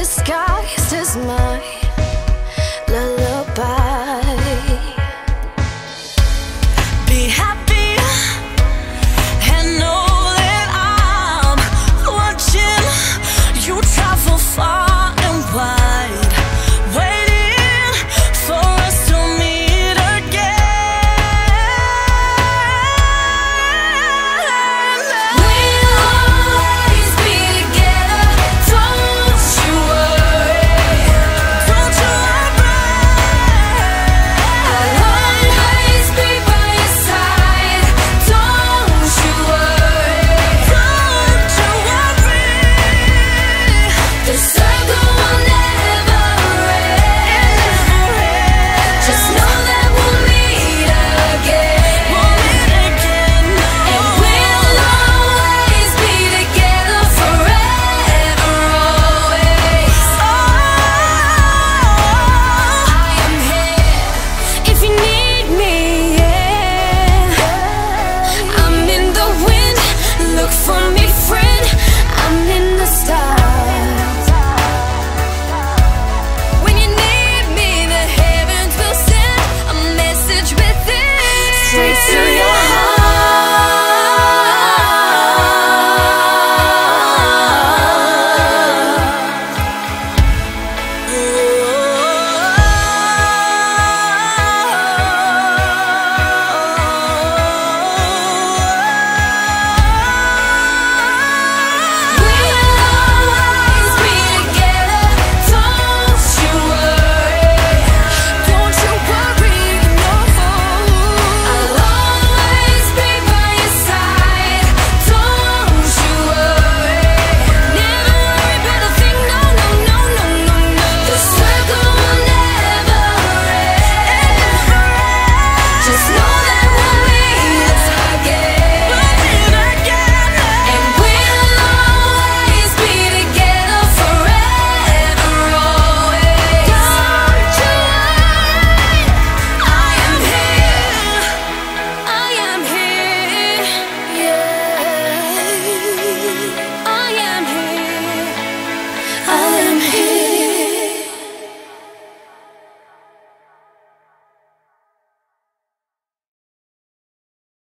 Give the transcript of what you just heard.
disguised as mine.